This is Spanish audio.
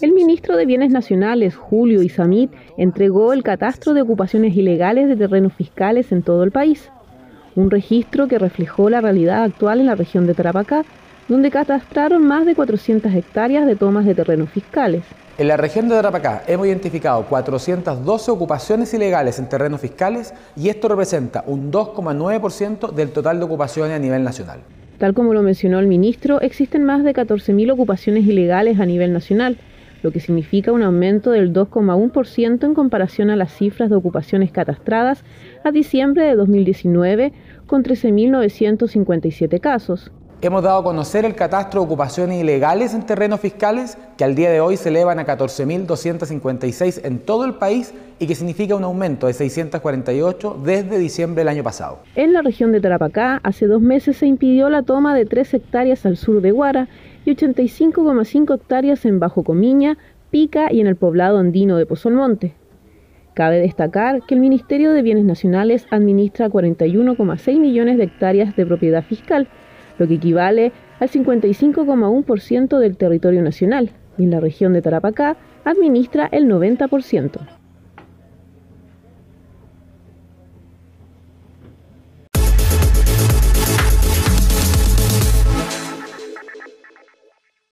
El ministro de Bienes Nacionales, Julio Isamit, entregó el catastro de ocupaciones ilegales de terrenos fiscales en todo el país, un registro que reflejó la realidad actual en la región de Tarapacá, donde catastraron más de 400 hectáreas de tomas de terrenos fiscales. En la región de Tarapacá hemos identificado 412 ocupaciones ilegales en terrenos fiscales y esto representa un 2,9% del total de ocupaciones a nivel nacional. Tal como lo mencionó el ministro, existen más de 14.000 ocupaciones ilegales a nivel nacional, lo que significa un aumento del 2,1% en comparación a las cifras de ocupaciones catastradas a diciembre de 2019, con 13.957 casos. Hemos dado a conocer el catastro de ocupaciones ilegales en terrenos fiscales, que al día de hoy se elevan a 14.256 en todo el país y que significa un aumento de 648 desde diciembre del año pasado. En la región de Tarapacá, hace dos meses se impidió la toma de 3 hectáreas al sur de Guara y 85,5 hectáreas en Bajo Comiña, Pica y en el poblado andino de Pozolmonte. Cabe destacar que el Ministerio de Bienes Nacionales administra 41,6 millones de hectáreas de propiedad fiscal, lo que equivale al 55,1% del territorio nacional, y en la región de Tarapacá administra el 90%.